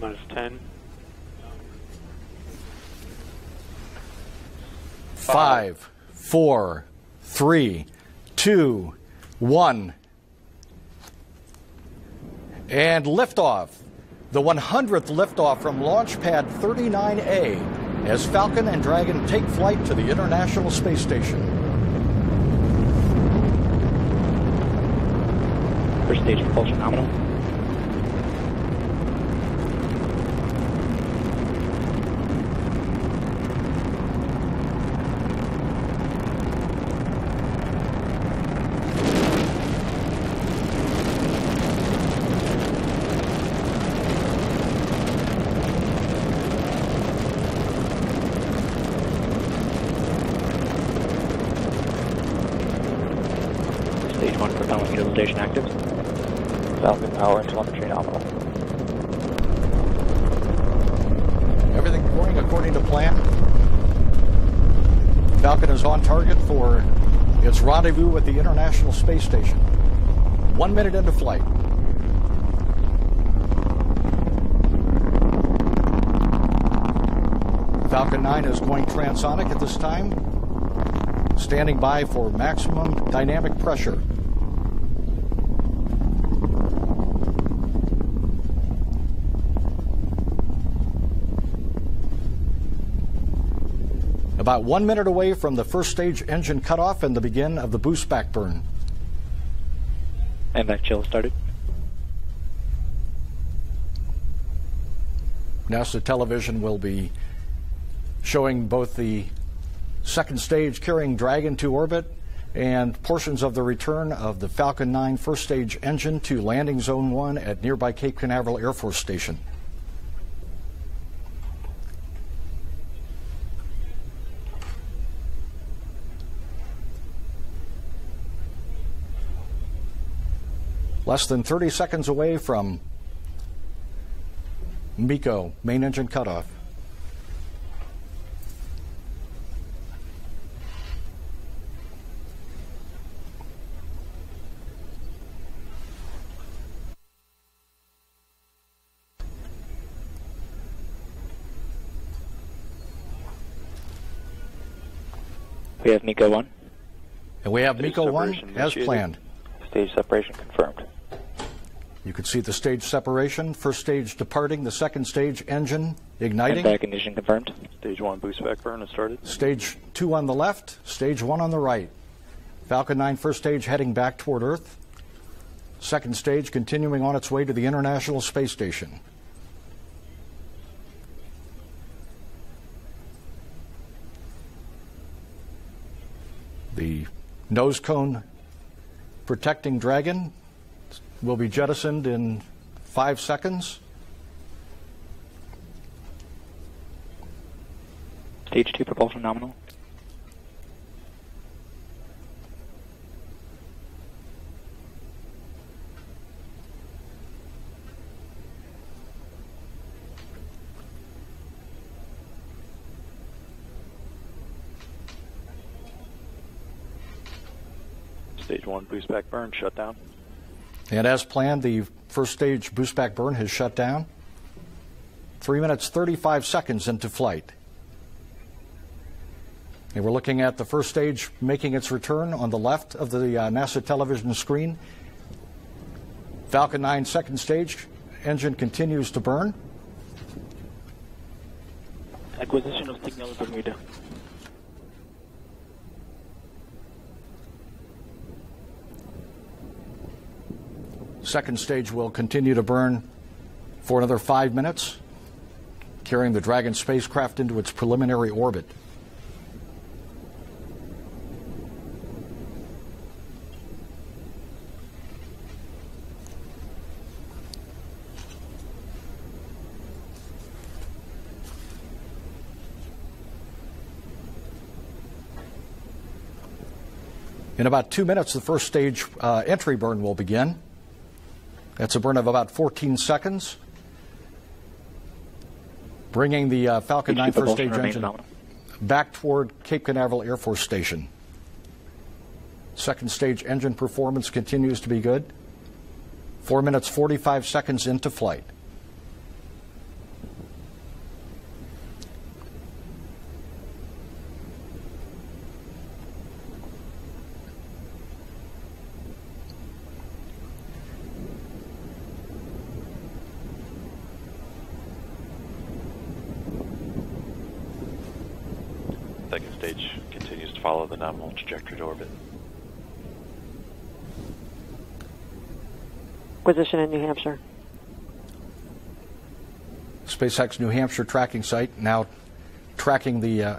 minus 10. Five, four, three, two, one. And liftoff. The 100th liftoff from Launch Pad 39A as Falcon and Dragon take flight to the International Space Station. First stage propulsion nominal. Stage 1 utilization active. Falcon power and telemetry nominal. Everything going according to plan. Falcon is on target for its rendezvous with the International Space Station. One minute into flight. Falcon 9 is going transonic at this time, standing by for maximum dynamic pressure. About one minute away from the first stage engine cutoff and the begin of the boost back burn. MVac chill started. NASA television will be showing both the second stage carrying Dragon to orbit and portions of the return of the Falcon 9 first stage engine to landing zone 1 at nearby Cape Canaveral Air Force Station. Less than 30 seconds away from MECO, main engine cutoff. We have MECO 1. And we have MECO 1 as planned. Stage separation confirmed. You can see the stage separation. First stage departing, the second stage engine And igniting. MVac ignition confirmed. Stage 1 boost back burn has started. Stage 2 on the left, stage 1 on the right. Falcon 9 first stage heading back toward Earth. Second stage continuing on its way to the International Space Station. The nose cone protecting Dragon will be jettisoned in five seconds. Stage 2 propulsion nominal. Stage 1 boost back burn shut down. And as planned, the first stage boost back burn has shut down. Three minutes, 35 seconds into flight. And we're looking at the first stage making its return on the left of the uh, NASA television screen. Falcon 9 second stage engine continues to burn. Acquisition of signal Bermuda. Second stage will continue to burn for another five minutes, carrying the Dragon spacecraft into its preliminary orbit. In about two minutes, the first stage uh, entry burn will begin. That's a burn of about 14 seconds, bringing the uh, Falcon 9 first stage engine back toward Cape Canaveral Air Force Station. Second stage engine performance continues to be good. Four minutes, 45 seconds into flight. Second stage continues to follow the nominal trajectory to orbit. Acquisition in New Hampshire. SpaceX New Hampshire tracking site now tracking the uh,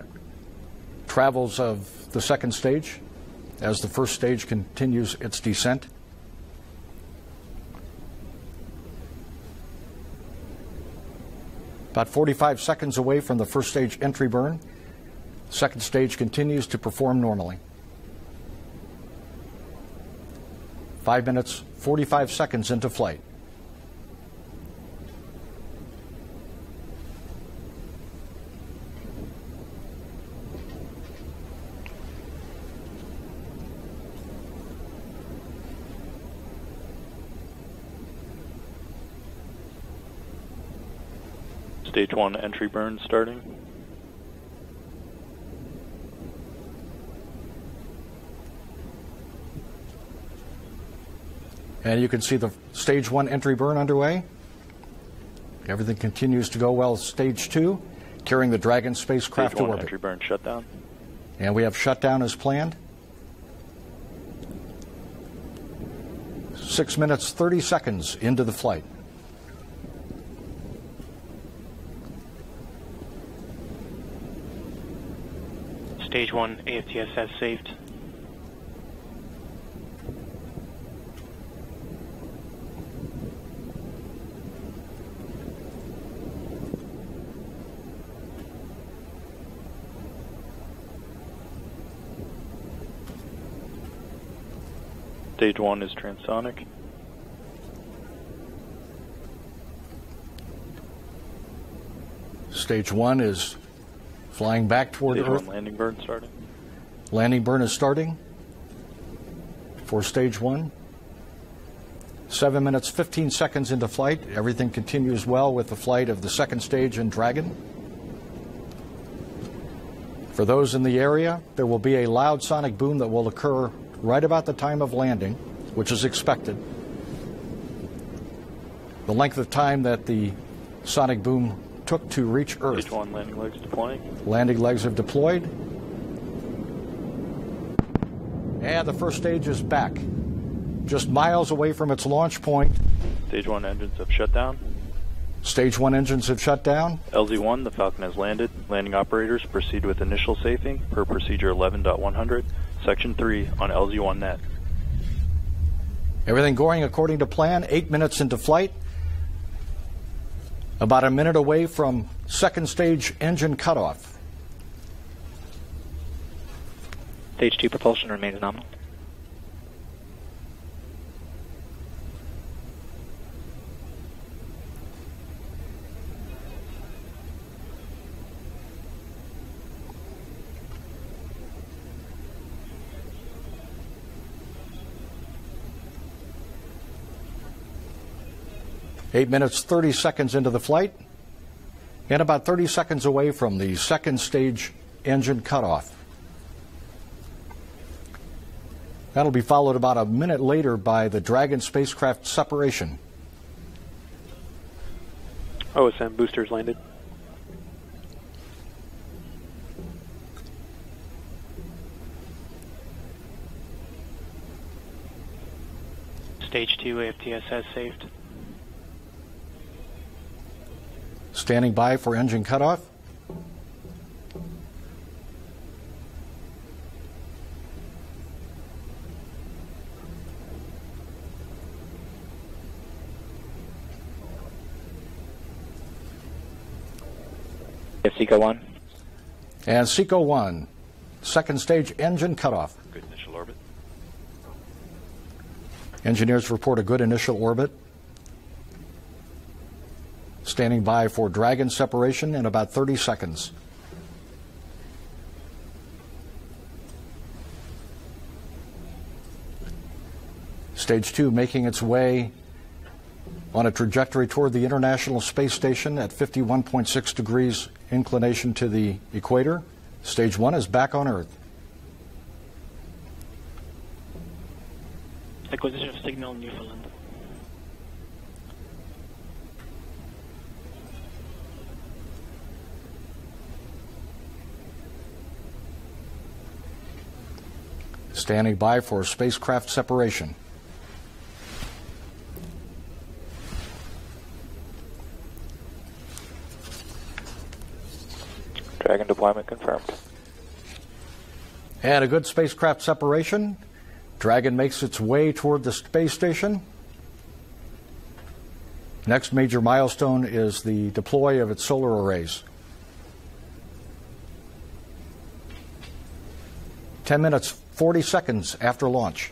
travels of the second stage as the first stage continues its descent. About 45 seconds away from the first stage entry burn, second stage continues to perform normally. Five minutes, 45 seconds into flight. Stage 1 entry burn starting. And you can see the stage one entry burn underway. Everything continues to go well. Stage two, carrying the Dragon spacecraft Stage to orbit. entry burn shutdown. And we have shutdown as planned. Six minutes, 30 seconds into the flight. Stage 1 AFTS has safed. Stage 1 is transonic. Stage one is flying back toward Stage Earth. 1 landing burn starting. Landing burn is starting for stage one. Seven minutes, 15 seconds into flight. Everything continues well with the flight of the second stage and Dragon. For those in the area, there will be a loud sonic boom that will occur right about the time of landing, which is expected. The length of time that the sonic boom took to reach Earth. Stage 1 landing legs deploying. Landing legs have deployed. And the first stage is back. Just miles away from its launch point. Stage 1 engines have shut down. Stage one engines have shut down. LZ1, the Falcon has landed. Landing operators proceed with initial safing per procedure 11.100, section 3 on LZ1 net. Everything going according to plan. Eight minutes into flight. About a minute away from second stage engine cutoff. Stage 2 propulsion remains nominal. Eight minutes, 30 seconds into the flight. And about 30 seconds away from the second stage engine cutoff. That'll be followed about a minute later by the Dragon spacecraft separation. Oh, OSM um, boosters landed. Stage 2 AFTS has safed. Standing by for engine cutoff. Seco 1. And SECO 1, second stage engine cutoff. Good initial orbit. Engineers report a good initial orbit. Standing by for Dragon separation in about 30 seconds. Stage 2 making its way on a trajectory toward the International Space Station at 51.6 degrees inclination to the equator. Stage 1 is back on Earth. Acquisition of signal Newfoundland. Standing by for spacecraft separation. Dragon deployment confirmed. And a good spacecraft separation. Dragon makes its way toward the space station. Next major milestone is the deploy of its solar arrays. 10 minutes, 40 seconds after launch.